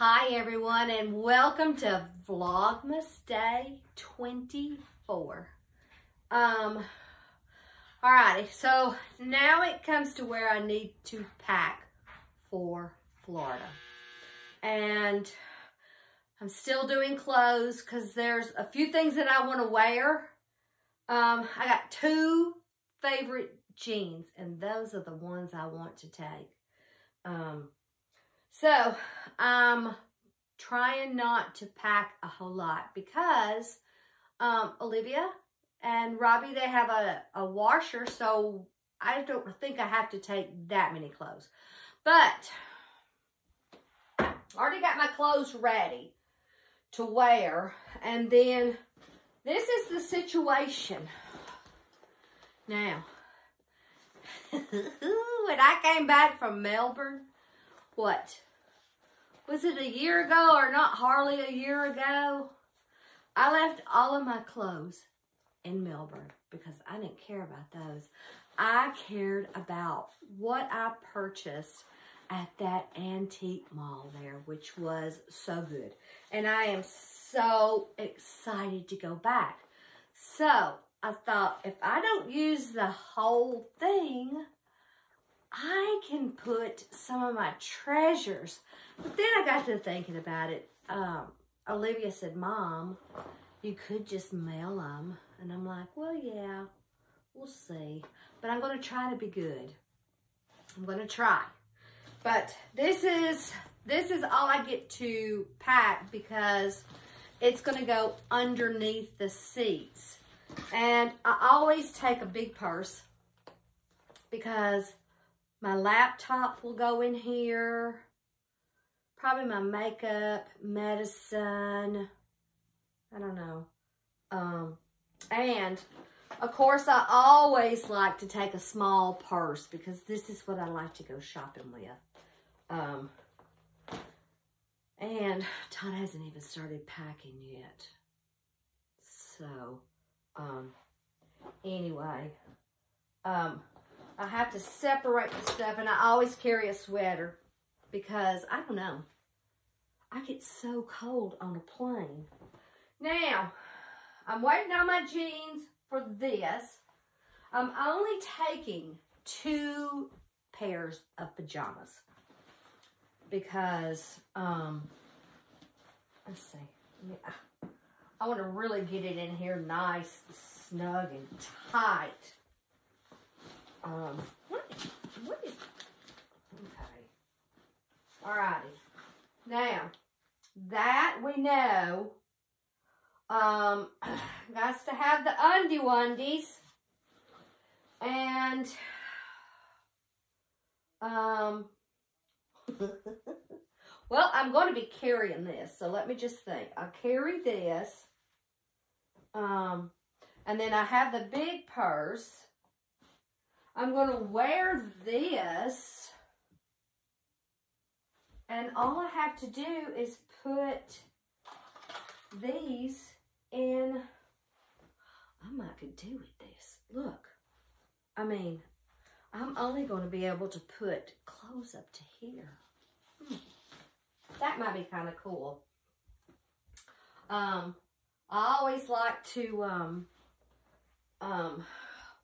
Hi everyone and welcome to Vlogmas Day 24. Um, alrighty, so now it comes to where I need to pack for Florida. And I'm still doing clothes because there's a few things that I want to wear. Um, I got two favorite jeans and those are the ones I want to take. Um, so I'm trying not to pack a whole lot because um, Olivia and Robbie, they have a, a washer, so I don't think I have to take that many clothes. But I already got my clothes ready to wear. And then this is the situation. Now, when I came back from Melbourne, what? Was it a year ago or not hardly a year ago? I left all of my clothes in Melbourne because I didn't care about those. I cared about what I purchased at that antique mall there, which was so good. And I am so excited to go back. So I thought if I don't use the whole thing, I can put some of my treasures. But then I got to thinking about it. Um, Olivia said, Mom, you could just mail them. And I'm like, well, yeah, we'll see. But I'm going to try to be good. I'm going to try. But this is, this is all I get to pack because it's going to go underneath the seats. And I always take a big purse because my laptop will go in here. Probably my makeup, medicine. I don't know. Um, and of course, I always like to take a small purse because this is what I like to go shopping with. Um, and Todd hasn't even started packing yet. So, um, anyway, um, I have to separate the stuff and I always carry a sweater because, I don't know, I get so cold on a plane. Now, I'm waiting on my jeans for this. I'm only taking two pairs of pajamas because, um, let's see. I want to really get it in here nice, snug, and tight. Um, what, what is, okay. Alrighty. Now, that we know, um, got to have the undie undies. And, um, well, I'm going to be carrying this. So let me just think. I carry this. Um, and then I have the big purse. I'm going to wear this. And all I have to do is put these in. I might could do with this. Look. I mean, I'm only going to be able to put clothes up to here. Hmm. That might be kind of cool. Um, I always like to um, um,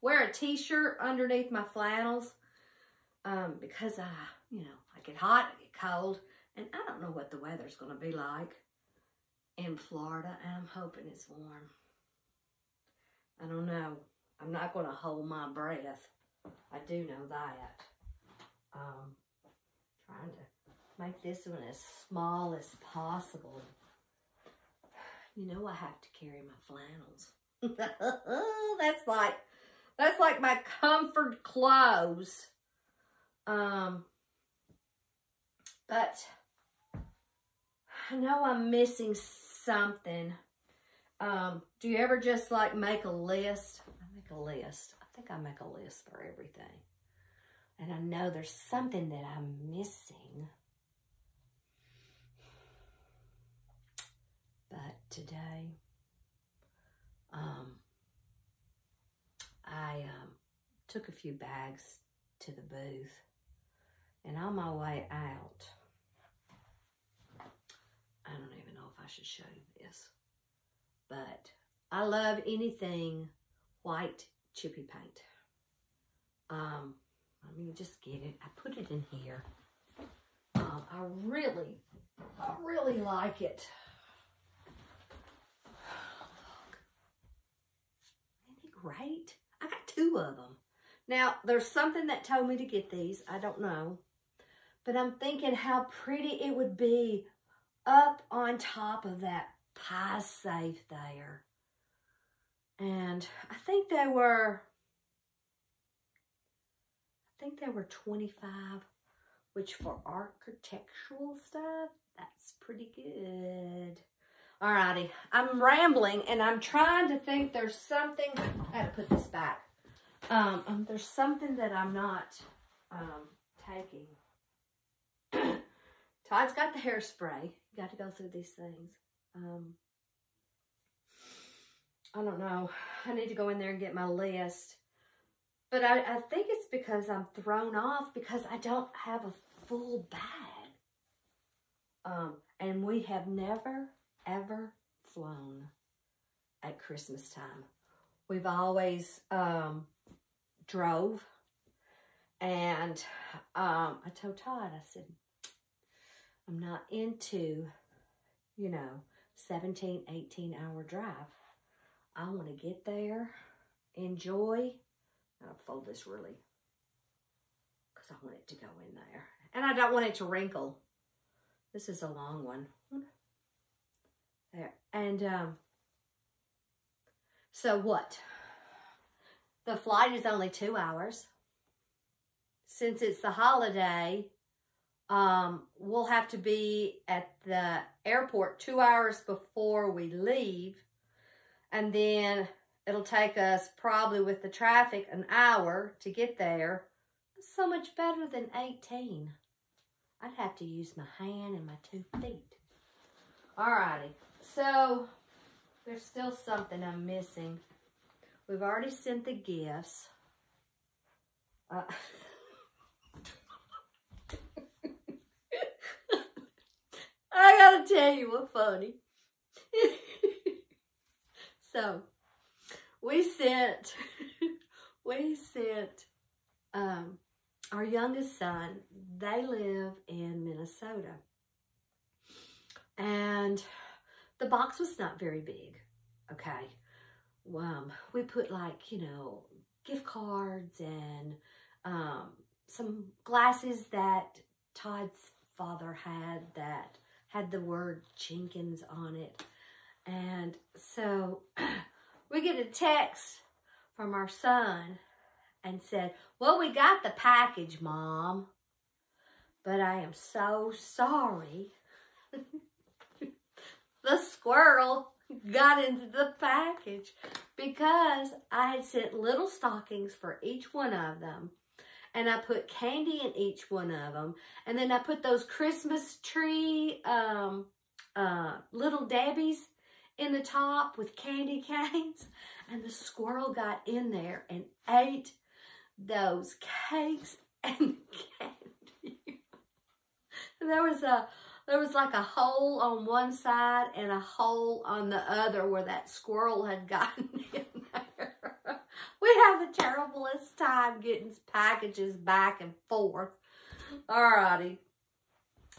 wear a t-shirt underneath my flannels um, because I, you know, I get hot, I get cold, and I don't know what the weather's going to be like in Florida, and I'm hoping it's warm. I don't know. I'm not going to hold my breath. I do know that. Um, trying to make this one as small as possible. You know I have to carry my flannels. that's like that's like my comfort clothes. Um, but I know I'm missing something. Um, do you ever just like make a list? I make a list. I think I make a list for everything. And I know there's something that I'm missing. But today, um, I um, took a few bags to the booth. And on my way out, I don't even know if I should show you this. But I love anything white chippy paint. Um, let me just get it. I put it in here. Um, I really, I really like it. Look. Isn't it great? I got two of them. Now, there's something that told me to get these. I don't know. But I'm thinking how pretty it would be up on top of that pie safe there. And I think they were, I think they were 25, which for architectural stuff, that's pretty good. Alrighty, I'm rambling and I'm trying to think there's something, I gotta put this back. Um, um there's something that I'm not um, taking. Todd's got the hairspray. You got to go through these things. Um, I don't know. I need to go in there and get my list. But I, I think it's because I'm thrown off because I don't have a full bag. Um, and we have never, ever flown at Christmas time. We've always um, drove. And um, I told Todd, I said, I'm not into, you know, 17, 18 hour drive. I want to get there, enjoy. I'll fold this really because I want it to go in there. And I don't want it to wrinkle. This is a long one. There. And um, so what? The flight is only two hours. Since it's the holiday, um, we'll have to be at the airport two hours before we leave. And then it'll take us probably with the traffic an hour to get there. so much better than 18. I'd have to use my hand and my two feet. Alrighty, so there's still something I'm missing. We've already sent the gifts. Uh, I gotta tell you what funny. so we sent we sent um our youngest son, they live in Minnesota. And the box was not very big. Okay. Um, we put like, you know, gift cards and um, some glasses that Todd's father had that had the word Jenkins on it. And so we get a text from our son and said, well, we got the package, Mom, but I am so sorry. the squirrel got into the package because I had sent little stockings for each one of them and I put candy in each one of them. And then I put those Christmas tree um, uh, little Debbie's in the top with candy canes. And the squirrel got in there and ate those cakes and candy. and there was a there was like a hole on one side and a hole on the other where that squirrel had gotten in there. We have the terriblest time getting packages back and forth. Alrighty.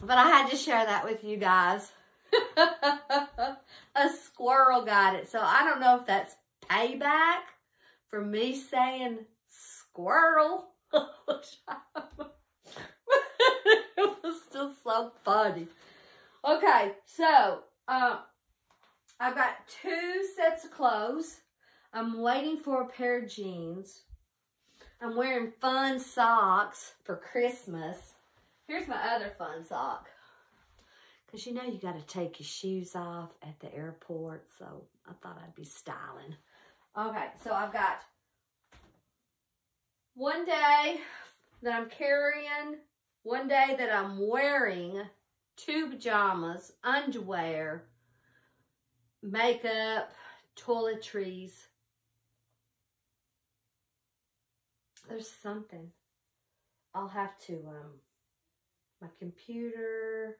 But I had to share that with you guys. a squirrel got it. So I don't know if that's payback for me saying squirrel. it was just so funny. Okay, so uh, I've got two sets of clothes. I'm waiting for a pair of jeans. I'm wearing fun socks for Christmas. Here's my other fun sock. Because you know you got to take your shoes off at the airport. So I thought I'd be styling. Okay, so I've got one day that I'm carrying, one day that I'm wearing two pajamas, underwear, makeup, toiletries, there's something. I'll have to, um, my computer,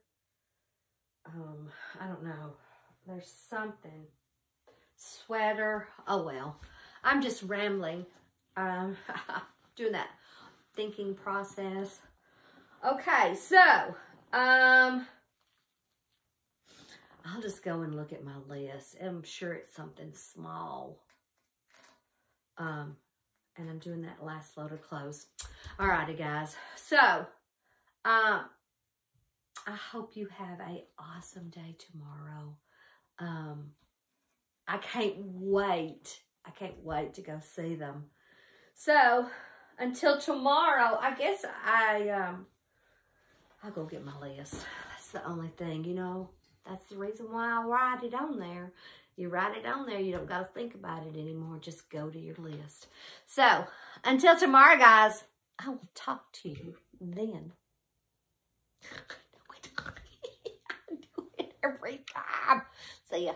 um, I don't know. There's something. Sweater. Oh, well. I'm just rambling. Um, doing that thinking process. Okay, so, um, I'll just go and look at my list. I'm sure it's something small. Um, and I'm doing that last load of clothes. Alrighty, guys. So, um, I hope you have a awesome day tomorrow. Um, I can't wait. I can't wait to go see them. So, until tomorrow, I guess I, um, I'll go get my list. That's the only thing, you know. That's the reason why I write it on there. You write it on there, you don't got to think about it anymore. Just go to your list. So, until tomorrow, guys, I will talk to you then. I do it every time. See ya.